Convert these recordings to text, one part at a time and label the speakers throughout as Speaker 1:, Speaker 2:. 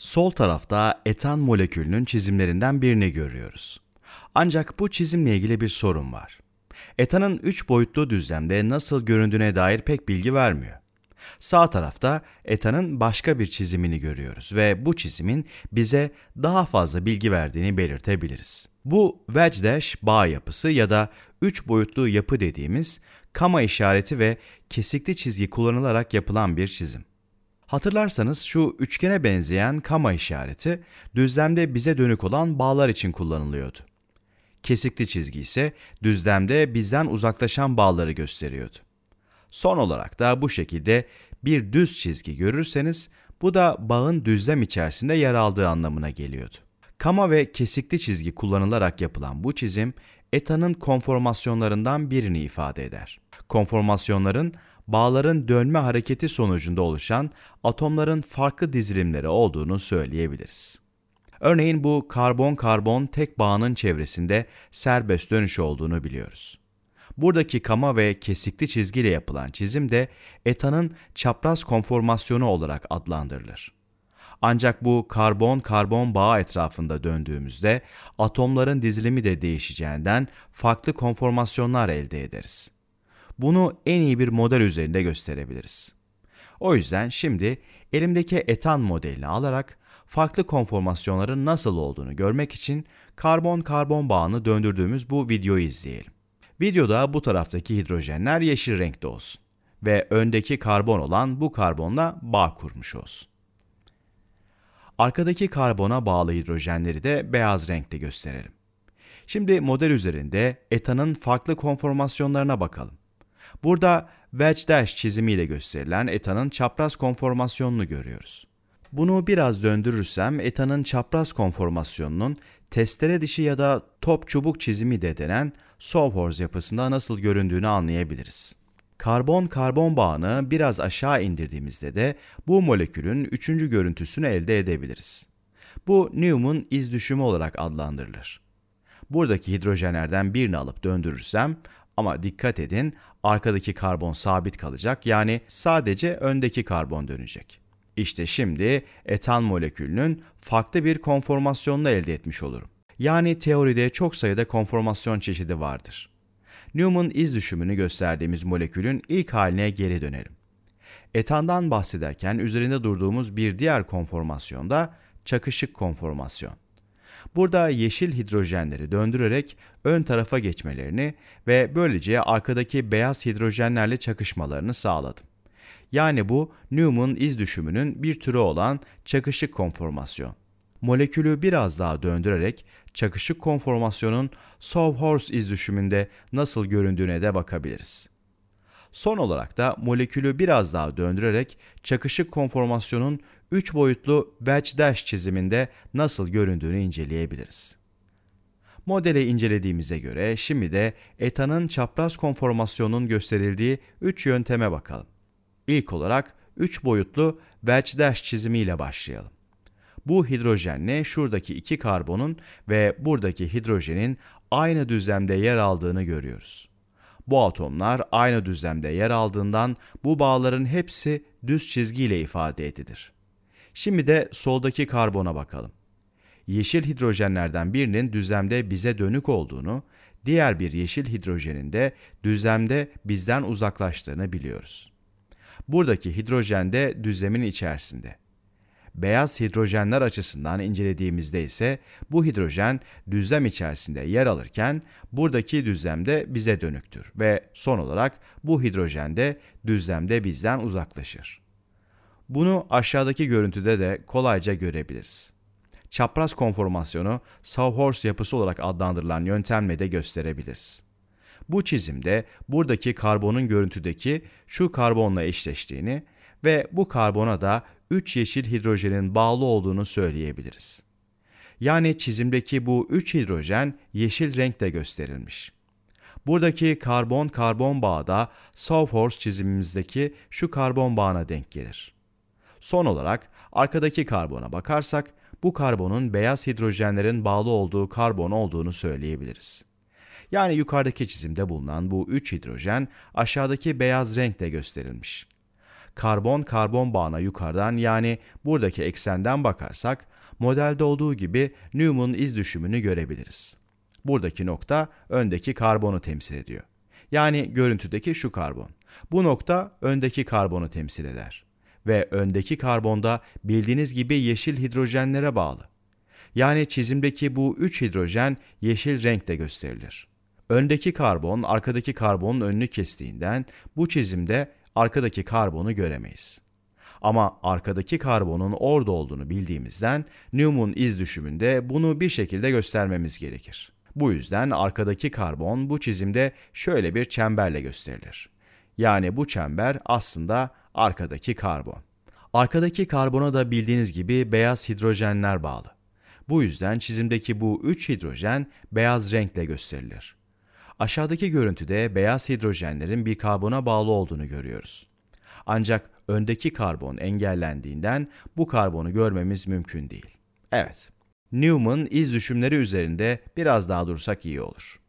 Speaker 1: Sol tarafta etan molekülünün çizimlerinden birini görüyoruz. Ancak bu çizimle ilgili bir sorun var. Etanın üç boyutlu düzlemde nasıl göründüğüne dair pek bilgi vermiyor. Sağ tarafta etanın başka bir çizimini görüyoruz ve bu çizimin bize daha fazla bilgi verdiğini belirtebiliriz. Bu wedge dash bağ yapısı ya da üç boyutlu yapı dediğimiz kama işareti ve kesikli çizgi kullanılarak yapılan bir çizim. Hatırlarsanız şu üçgene benzeyen kama işareti düzlemde bize dönük olan bağlar için kullanılıyordu. Kesikli çizgi ise düzlemde bizden uzaklaşan bağları gösteriyordu. Son olarak da bu şekilde bir düz çizgi görürseniz bu da bağın düzlem içerisinde yer aldığı anlamına geliyordu. Kama ve kesikli çizgi kullanılarak yapılan bu çizim etanın konformasyonlarından birini ifade eder. Konformasyonların bağların dönme hareketi sonucunda oluşan atomların farklı dizilimleri olduğunu söyleyebiliriz. Örneğin bu karbon-karbon tek bağının çevresinde serbest dönüş olduğunu biliyoruz. Buradaki kama ve kesikli çizgiyle yapılan çizim de etanın çapraz konformasyonu olarak adlandırılır. Ancak bu karbon-karbon bağı etrafında döndüğümüzde atomların dizilimi de değişeceğinden farklı konformasyonlar elde ederiz. Bunu en iyi bir model üzerinde gösterebiliriz. O yüzden şimdi elimdeki etan modelini alarak farklı konformasyonların nasıl olduğunu görmek için karbon-karbon bağını döndürdüğümüz bu videoyu izleyelim. Videoda bu taraftaki hidrojenler yeşil renkte olsun ve öndeki karbon olan bu karbonla bağ kurmuş olsun. Arkadaki karbona bağlı hidrojenleri de beyaz renkte gösterelim. Şimdi model üzerinde etanın farklı konformasyonlarına bakalım. Burada wedge dash çizimiyle gösterilen etanın çapraz konformasyonunu görüyoruz. Bunu biraz döndürürsem etanın çapraz konformasyonunun testere dişi ya da top çubuk çizimi de denen Sawhorse yapısında nasıl göründüğünü anlayabiliriz. Karbon-karbon bağını biraz aşağı indirdiğimizde de bu molekülün üçüncü görüntüsünü elde edebiliriz. Bu Newman iz düşümü olarak adlandırılır. Buradaki hidrojenlerden birini alıp döndürürsem ama dikkat edin arkadaki karbon sabit kalacak yani sadece öndeki karbon dönecek. İşte şimdi etan molekülünün farklı bir konformasyonunu elde etmiş olurum. Yani teoride çok sayıda konformasyon çeşidi vardır. Newman iz düşümünü gösterdiğimiz molekülün ilk haline geri dönelim. Etandan bahsederken üzerinde durduğumuz bir diğer konformasyon da çakışık konformasyon. Burada yeşil hidrojenleri döndürerek ön tarafa geçmelerini ve böylece arkadaki beyaz hidrojenlerle çakışmalarını sağladım. Yani bu Newman iz düşümünün bir türü olan çakışık konformasyon. Molekülü biraz daha döndürerek çakışık konformasyonun Sawhorse iz düşümünde nasıl göründüğüne de bakabiliriz. Son olarak da molekülü biraz daha döndürerek çakışık konformasyonun 3 boyutlu wedge dash çiziminde nasıl göründüğünü inceleyebiliriz. Modeli incelediğimize göre şimdi de etanın çapraz konformasyonunun gösterildiği 3 yönteme bakalım. İlk olarak 3 boyutlu wedge dash çizimiyle başlayalım. Bu hidrojenle şuradaki iki karbonun ve buradaki hidrojenin aynı düzlemde yer aldığını görüyoruz. Bu atomlar aynı düzlemde yer aldığından bu bağların hepsi düz çizgiyle ifade edilir. Şimdi de soldaki karbona bakalım. Yeşil hidrojenlerden birinin düzlemde bize dönük olduğunu, diğer bir yeşil hidrojenin de düzlemde bizden uzaklaştığını biliyoruz. Buradaki hidrojen de düzlemin içerisinde. Beyaz hidrojenler açısından incelediğimizde ise bu hidrojen düzlem içerisinde yer alırken buradaki düzlemde bize dönüktür ve son olarak bu hidrojen de düzlemde bizden uzaklaşır. Bunu aşağıdaki görüntüde de kolayca görebiliriz. Çapraz konformasyonu Sawhorse yapısı olarak adlandırılan yöntemle de gösterebiliriz. Bu çizimde buradaki karbonun görüntüdeki şu karbonla eşleştiğini ve bu karbona da 3 yeşil hidrojenin bağlı olduğunu söyleyebiliriz. Yani çizimdeki bu 3 hidrojen yeşil renkte gösterilmiş. Buradaki karbon-karbon bağı da Sawhorse çizimimizdeki şu karbon bağına denk gelir. Son olarak arkadaki karbona bakarsak bu karbonun beyaz hidrojenlerin bağlı olduğu karbon olduğunu söyleyebiliriz. Yani yukarıdaki çizimde bulunan bu 3 hidrojen aşağıdaki beyaz renkle gösterilmiş. Karbon-karbon bağına yukarıdan yani buradaki eksenden bakarsak modelde olduğu gibi Newman iz düşümünü görebiliriz. Buradaki nokta öndeki karbonu temsil ediyor. Yani görüntüdeki şu karbon. Bu nokta öndeki karbonu temsil eder. Ve öndeki karbonda bildiğiniz gibi yeşil hidrojenlere bağlı. Yani çizimdeki bu üç hidrojen yeşil renkte gösterilir. Öndeki karbon arkadaki karbonun önünü kestiğinden bu çizimde arkadaki karbonu göremeyiz. Ama arkadaki karbonun orada olduğunu bildiğimizden Newman iz düşümünde bunu bir şekilde göstermemiz gerekir. Bu yüzden arkadaki karbon bu çizimde şöyle bir çemberle gösterilir. Yani bu çember aslında arkadaki karbon. Arkadaki karbona da bildiğiniz gibi beyaz hidrojenler bağlı. Bu yüzden çizimdeki bu üç hidrojen beyaz renkle gösterilir. Aşağıdaki görüntüde beyaz hidrojenlerin bir karbona bağlı olduğunu görüyoruz. Ancak öndeki karbon engellendiğinden bu karbonu görmemiz mümkün değil. Evet, Newman iz düşümleri üzerinde biraz daha dursak iyi olur.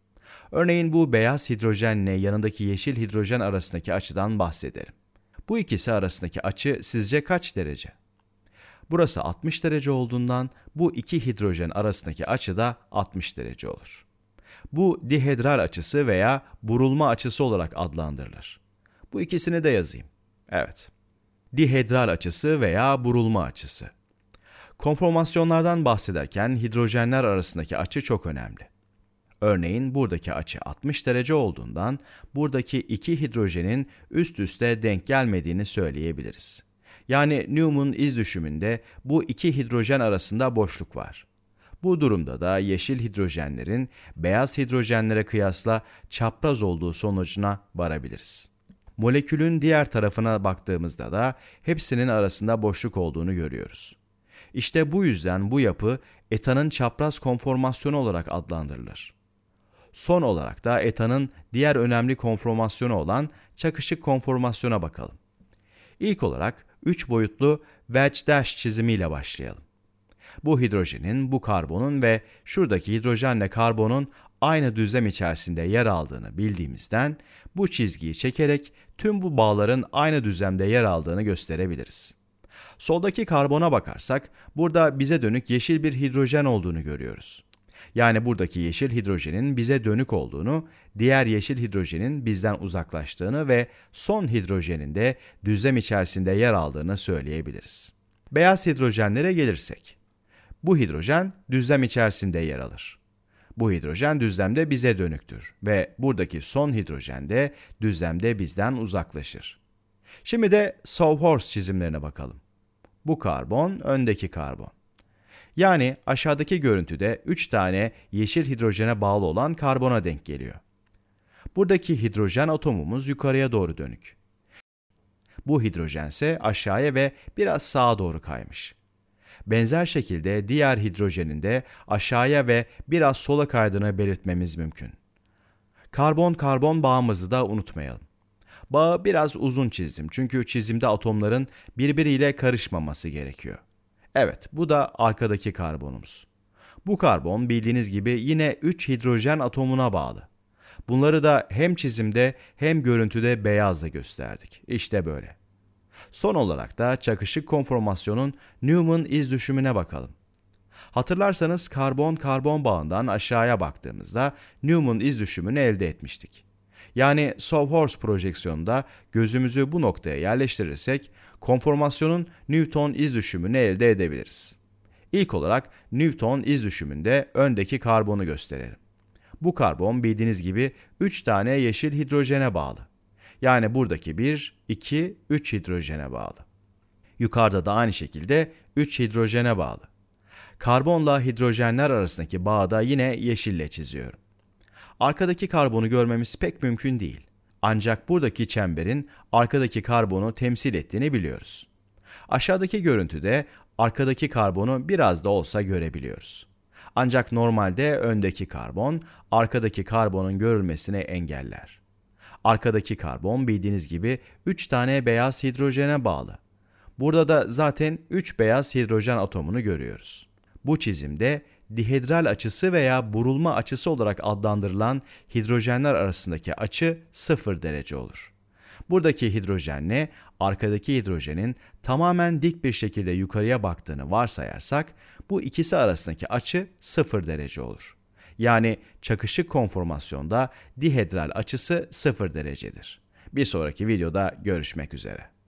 Speaker 1: Örneğin bu beyaz hidrojenle yanındaki yeşil hidrojen arasındaki açıdan bahsederim. Bu ikisi arasındaki açı sizce kaç derece? Burası 60 derece olduğundan bu iki hidrojen arasındaki açı da 60 derece olur. Bu dihedral açısı veya burulma açısı olarak adlandırılır. Bu ikisini de yazayım. Evet. Dihedral açısı veya burulma açısı. Konformasyonlardan bahsederken hidrojenler arasındaki açı çok önemli. Örneğin buradaki açı 60 derece olduğundan buradaki iki hidrojenin üst üste denk gelmediğini söyleyebiliriz. Yani Newman iz düşümünde bu iki hidrojen arasında boşluk var. Bu durumda da yeşil hidrojenlerin beyaz hidrojenlere kıyasla çapraz olduğu sonucuna varabiliriz. Molekülün diğer tarafına baktığımızda da hepsinin arasında boşluk olduğunu görüyoruz. İşte bu yüzden bu yapı etanın çapraz konformasyonu olarak adlandırılır. Son olarak da etanın diğer önemli konformasyonu olan çakışık konformasyona bakalım. İlk olarak 3 boyutlu wedge dash çizimiyle başlayalım. Bu hidrojenin, bu karbonun ve şuradaki hidrojenle karbonun aynı düzlem içerisinde yer aldığını bildiğimizden bu çizgiyi çekerek tüm bu bağların aynı düzlemde yer aldığını gösterebiliriz. Soldaki karbona bakarsak burada bize dönük yeşil bir hidrojen olduğunu görüyoruz. Yani buradaki yeşil hidrojenin bize dönük olduğunu, diğer yeşil hidrojenin bizden uzaklaştığını ve son hidrojenin de düzlem içerisinde yer aldığını söyleyebiliriz. Beyaz hidrojenlere gelirsek. Bu hidrojen düzlem içerisinde yer alır. Bu hidrojen düzlemde bize dönüktür ve buradaki son hidrojen de düzlemde bizden uzaklaşır. Şimdi de Sawhorse çizimlerine bakalım. Bu karbon, öndeki karbon. Yani aşağıdaki görüntüde 3 tane yeşil hidrojene bağlı olan karbona denk geliyor. Buradaki hidrojen atomumuz yukarıya doğru dönük. Bu hidrojen ise aşağıya ve biraz sağa doğru kaymış. Benzer şekilde diğer hidrojenin de aşağıya ve biraz sola kaydığını belirtmemiz mümkün. Karbon-karbon bağımızı da unutmayalım. Bağı biraz uzun çizdim çünkü çizimde atomların birbiriyle karışmaması gerekiyor. Evet, bu da arkadaki karbonumuz. Bu karbon bildiğiniz gibi yine 3 hidrojen atomuna bağlı. Bunları da hem çizimde hem görüntüde beyazla gösterdik. İşte böyle. Son olarak da çakışık konformasyonun Newman iz düşümüne bakalım. Hatırlarsanız karbon-karbon bağından aşağıya baktığımızda Newman iz düşümünü elde etmiştik. Yani Sawhorse projeksiyonunda gözümüzü bu noktaya yerleştirirsek konformasyonun Newton iz düşümünü elde edebiliriz. İlk olarak Newton iz düşümünde öndeki karbonu gösterelim. Bu karbon bildiğiniz gibi 3 tane yeşil hidrojene bağlı. Yani buradaki 1, 2, 3 hidrojene bağlı. Yukarıda da aynı şekilde 3 hidrojene bağlı. Karbonla hidrojenler arasındaki bağı da yine yeşille çiziyorum. Arkadaki karbonu görmemiz pek mümkün değil. Ancak buradaki çemberin arkadaki karbonu temsil ettiğini biliyoruz. Aşağıdaki görüntüde arkadaki karbonu biraz da olsa görebiliyoruz. Ancak normalde öndeki karbon arkadaki karbonun görülmesini engeller. Arkadaki karbon bildiğiniz gibi 3 tane beyaz hidrojene bağlı. Burada da zaten 3 beyaz hidrojen atomunu görüyoruz. Bu çizimde dihedral açısı veya burulma açısı olarak adlandırılan hidrojenler arasındaki açı 0 derece olur. Buradaki hidrojenle arkadaki hidrojenin tamamen dik bir şekilde yukarıya baktığını varsayarsak bu ikisi arasındaki açı 0 derece olur. Yani çakışık konformasyonda dihedral açısı 0 derecedir. Bir sonraki videoda görüşmek üzere.